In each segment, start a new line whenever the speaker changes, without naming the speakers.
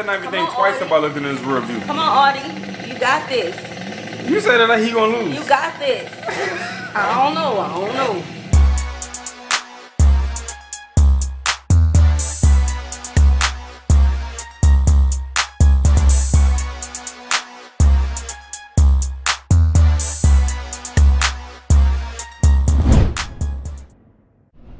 and everything twice
Audi.
about looking in his rear view.
Come on, Audi. You got this.
You said that like he gonna lose.
You got this. I don't know. I don't know.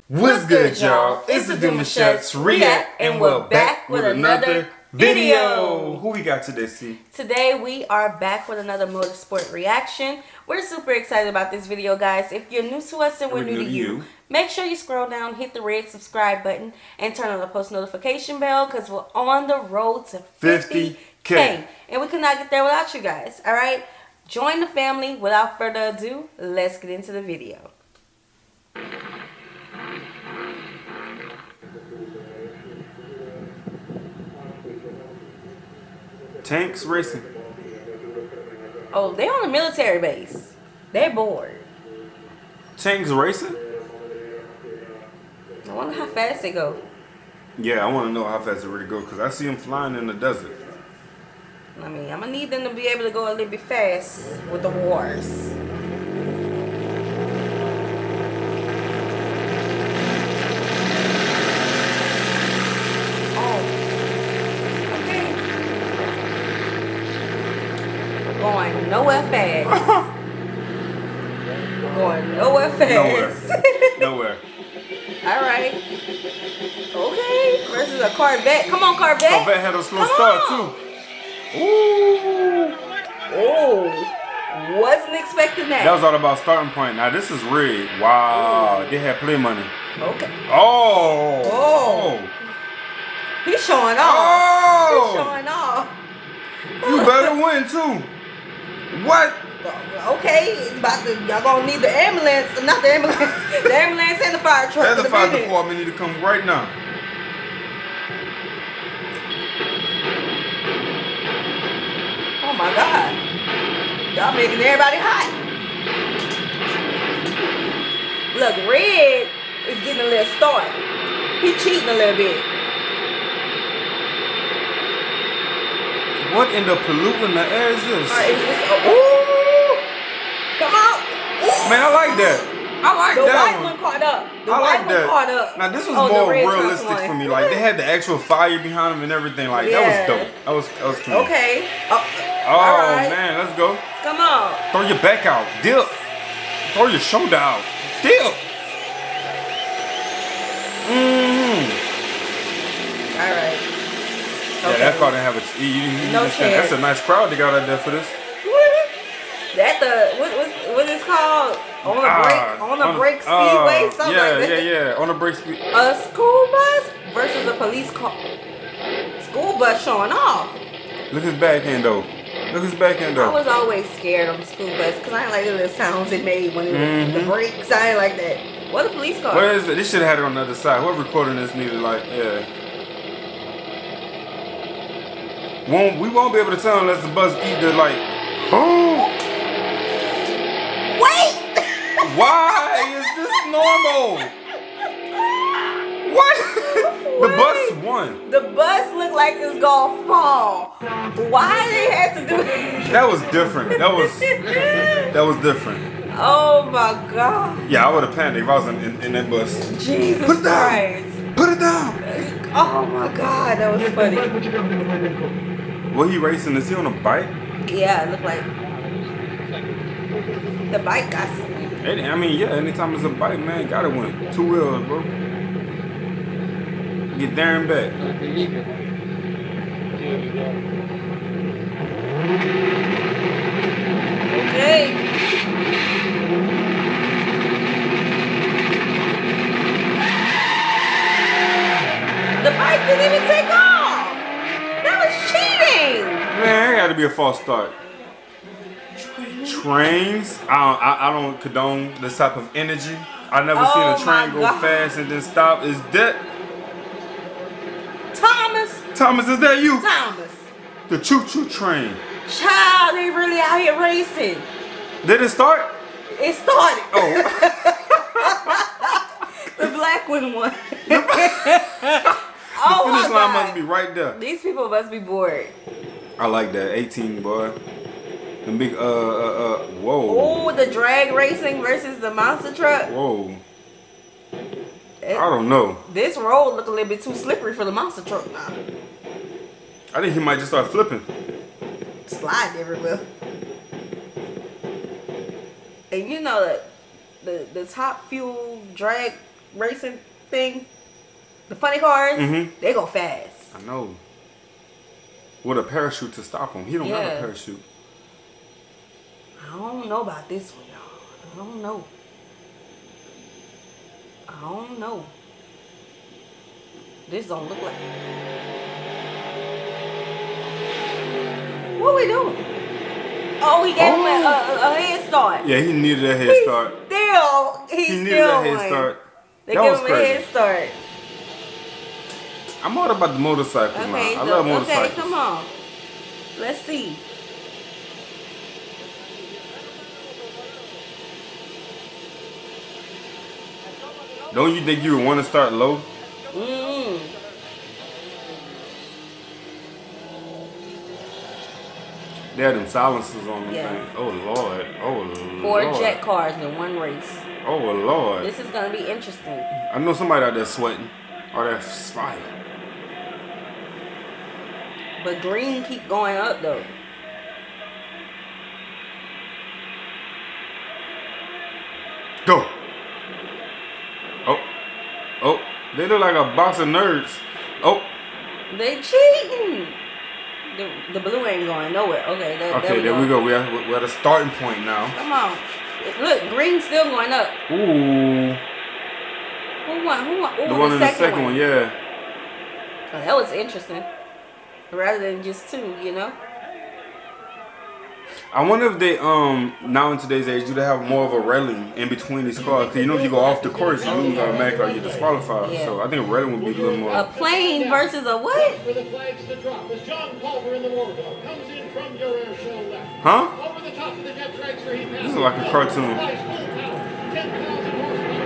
What's good, y'all? It's the Demouchets React, and we're back with another video. Who we got today, C?
Today we are back with another motorsport reaction. We're super excited about this video, guys. If you're new to us and we're, new, to you, make sure you scroll down, hit the red subscribe button, and turn on the post notification bell because we're on the road to 50K.
50K.
And we could not get there without you guys, all right? Join the family. Without further ado, let's get into the video.
Tanks racing.
Oh, they're on a military base. They're bored.
Tanks racing?
I wonder how fast they go.
Yeah, I want to know how fast it really go because I see them flying in the desert.
I mean, I'm gonna need them to be able to go a little bit fast with the wars. Oh, okay. We're going nowhere fast. We're going nowhere fast.
Nowhere. Nowhere.
All right. Okay. Versus a Corvette. Come on, Corvette.
Corvette had a slow
Come
start
on.
too. Ooh.
Oh, wasn't expecting that.
That was all about starting point. Now this is rigged. Wow. They had play money.
okay.
Oh.
Oh. He's showing off.
Oh.
He's showing off.
You better win too. What?
Okay, about to, y'all gonna need the ambulance, not the ambulance, the ambulance and the fire truck.
The
the
fire
minute.
department need to come right now.
Oh my God, y'all making everybody hot. Look, Red is getting a little start. He cheating a little bit.
What in the polluting the air is this?
All right, is this? Oh, ooh, come on. Ooh.
Man, I like that. I like
The
that
white
one.
one caught up. The
I
white
like
one
that.
caught up.
Now this was
on the
more realistic for me. Like they had the actual fire behind them and everything. Like
Yeah.
that was dope. That was that was cool.
Okay. Oh,
Oh
all right.
man, let's go.
Come on.
Throw your back out. Dip. Throw your shoulder out. Dip. Mmm.
All right.
Yeah, that car didn't have a. You, you,
No
understand. That's a nice crowd they got out there for this.
That the what what what is called on a break
Ah,
on a break
uh,
speedway something
yeah,
like that.
Yeah, yeah, On a break speed.
A school bus versus a police car. School bus showing off.
Look his back end though. Look his back end though.
I was always scared of the school bus because I didn't like the little sounds it made when it
Mhm.
the brakes. I didn't like that. What a police car.
Where is it? They should have had it on the other side. Whoever recording this needed like, yeah. Won't we won't be able to tell unless the bus either like, oh,
Wait.
why is this normal? What? the bus
Wait.
won.
The bus looked like it's gonna fall. Why they had to do it?
That was different. That was that was different.
Oh my god.
Yeah, I would have panicked if I was in, in, in that bus.
Jesus
Put it down.
Christ.
Put it down.
Oh my god, that was funny.
What he racing? Is he on a bike?
Yeah, it looked like the bike got
Any- I mean, yeah. Anytime it's a bike, man, gotta win. Two wheels, bro. Get there and back.
okay. The bike didn't even take off. That was cheating.
Gotta be a false start. Trains? I don't, I, I don't condone this type of energy. I never
Oh
seen a oh
train
go
God.
fast and then stop. Is that
Thomas,
Thomas? Is that you?
Thomas.
The choo choo train.
Child, they really out here racing.
Did it start?
It started.
Oh,
The black one won. Oh
the finish
my
line
God.
must be right there.
These people must be bored.
I like that. 18, boy. The big, uh, uh, uh, whoa.
Oh, the drag racing versus the monster truck.
Whoa.
It-
I don't know.
this road look a little bit too slippery for the monster truck now.
I think he might just start flipping.
Slide everywhere. And you know that the the top fuel drag racing thing, the funny cars,
Mhm.
they go fast.
I know. With a parachute to stop him. He don't have a parachute.
I don't know about this one, y'all. I don't know. I don't know. This don't look like. What are we doing? Oh, he gave him a, a, oh. a head start.
Yeah, he needed a head
He's
start.
Still,
He needed
still
a head
won.
start.
They
That was
him a head start.
I'm all about the motorcycles,
Okay,
man. I
so-
love
okay,
motorcycles.
come on. Let's see.
Don't you think you would want to start low?
Mm.
They had them silencers on them
Yeah.
thing. Oh lord. Oh
Four
lord.
Four jet cars in one race.
Oh lord.
This is gonna be interesting.
I know somebody out there sweating. Oh, that's fire.
But green keep going up though.
Go. Oh. Oh. They look like a box of nerds. Oh.
They cheating. The, the blue ain't going nowhere. Okay, there,
Okay, there we go. We're at, we're at a starting point now.
Come on. Look, green's still going up.
Ooh.
Who won? Who won? Ooh,
The one in the second one, yeah.
Oh, that was interesting. Rather than just two, you know?
I wonder if they um now in today's age do they have more of a railing in between these cars? Cause you know if you go off the course you lose automatically or you're disqualified.
Yeah.
So I think a railing would be a little more.
A plane versus a what?
For the flags to drop as John Culver in the Morgan comes in from your air show.
Huh?
Over the top of the jet dragster he.
This is like a cartoon.
Applies full power, 10,000 horsepower.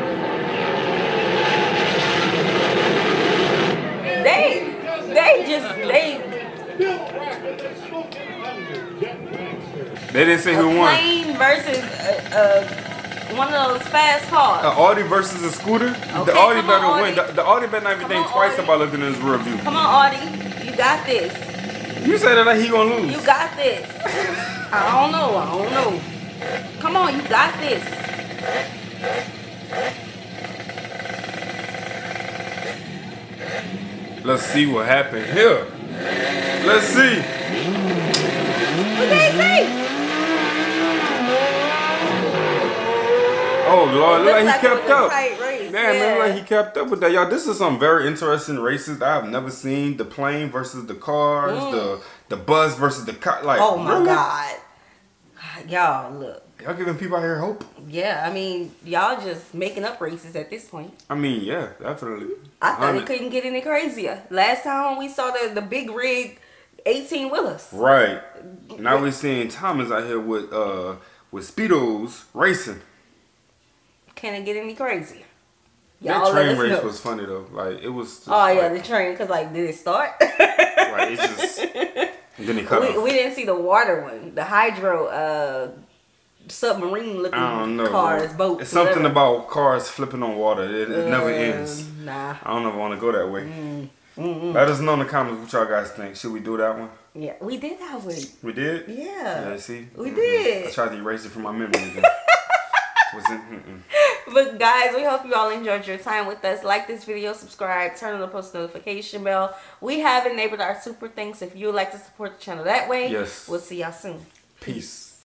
They, they just, they,
They didn't say
a
who won.
plane versus uh, uh, one of those fast cars.
A Audi versus a scooter.
Okay,
the Audi
come on,
better win.
Audi.
The, the Audi better not even think
on,
twice
Audi.
about looking at his rear view.
Come on, Audi. You got this.
You said that like he gonna lose.
You got this. I don't know. I don't know. Come on, you got this.
Let's see what happened here. Let's see.
What they say?
Oh Lord, look like he kept
it was a
up.
race.
Man,
yeah.
look like he kept up with that. Y'all, this is some very interesting races that I've never seen. The plane versus the cars, the mm. the bus versus the car. Like,
Oh my
really?
God. Y'all, look.
Y'all giving people out here hope?
Yeah, I mean, y'all just making up races at this point.
I mean, yeah, definitely.
I thought it couldn't get any crazier. Last time we saw the, the big rig 18 wheelers.
Right. Now we're seeing Thomas out here with uh with speedos racing.
Can it get any crazier?
that
Y'all let
train race
know.
was funny though. Like it was. Just
Oh yeah, the train. Cause like, did it start?
like it's just. Then he cut
we,
off.
we didn't see the water one, the hydro uh submarine looking
I don't know.
cars,
bro.
boats.
It's something
whatever.
about cars flipping on water. It, it never
Uh,
ends.
Nah.
I don't ever want to go that way.
Mm,
Let us know in the comments what y'all guys think. Should we do that one?
Yeah, we did that one.
We did.
Yeah.
Yeah. See.
We
Mhm.
did.
I tried to erase it from my memory. Again. Was it?
But guys, we hope you all enjoyed your time with us. Like this video, subscribe, turn on the post notification bell. We have enabled our super thanks if you would like to support the channel that way.
Yes.
We'll see y'all soon.
Peace.